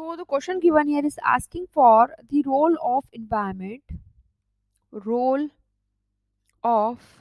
So the question given here is asking for the role of environment, role of